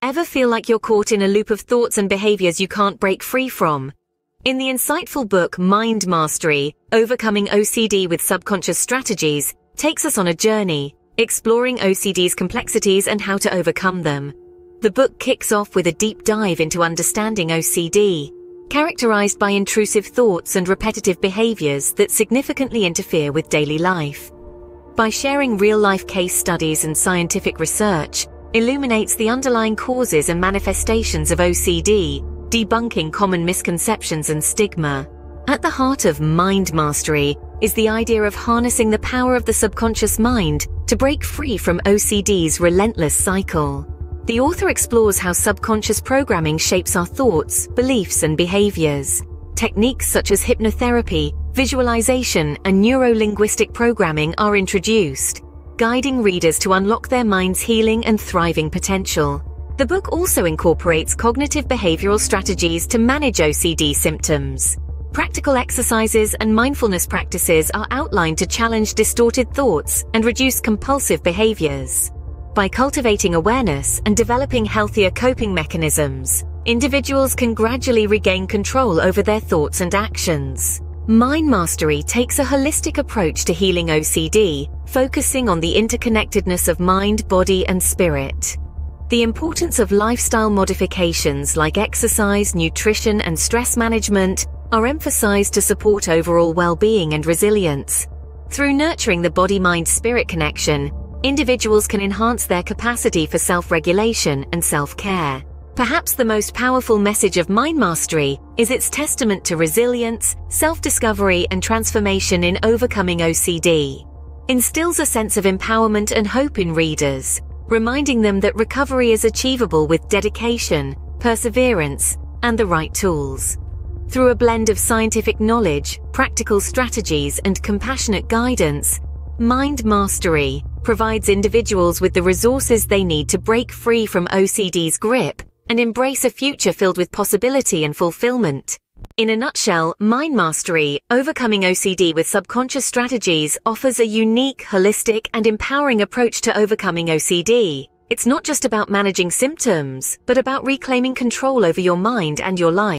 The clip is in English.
Ever feel like you're caught in a loop of thoughts and behaviors you can't break free from? In the insightful book Mind Mastery, Overcoming OCD with Subconscious Strategies takes us on a journey, exploring OCD's complexities and how to overcome them. The book kicks off with a deep dive into understanding OCD, characterized by intrusive thoughts and repetitive behaviors that significantly interfere with daily life. By sharing real-life case studies and scientific research, illuminates the underlying causes and manifestations of OCD, debunking common misconceptions and stigma. At the heart of mind mastery is the idea of harnessing the power of the subconscious mind to break free from OCD's relentless cycle. The author explores how subconscious programming shapes our thoughts, beliefs, and behaviors. Techniques such as hypnotherapy, visualization, and neuro-linguistic programming are introduced, guiding readers to unlock their mind's healing and thriving potential. The book also incorporates cognitive behavioral strategies to manage OCD symptoms. Practical exercises and mindfulness practices are outlined to challenge distorted thoughts and reduce compulsive behaviors. By cultivating awareness and developing healthier coping mechanisms, individuals can gradually regain control over their thoughts and actions. Mind Mastery takes a holistic approach to healing OCD, focusing on the interconnectedness of mind, body, and spirit. The importance of lifestyle modifications like exercise, nutrition, and stress management are emphasized to support overall well-being and resilience. Through nurturing the body-mind-spirit connection, individuals can enhance their capacity for self-regulation and self-care. Perhaps the most powerful message of Mind Mastery is its testament to resilience, self-discovery and transformation in overcoming OCD. Instills a sense of empowerment and hope in readers, reminding them that recovery is achievable with dedication, perseverance, and the right tools. Through a blend of scientific knowledge, practical strategies, and compassionate guidance, Mind Mastery provides individuals with the resources they need to break free from OCD's grip and embrace a future filled with possibility and fulfillment. In a nutshell, Mind Mastery, Overcoming OCD with Subconscious Strategies offers a unique, holistic, and empowering approach to overcoming OCD. It's not just about managing symptoms, but about reclaiming control over your mind and your life.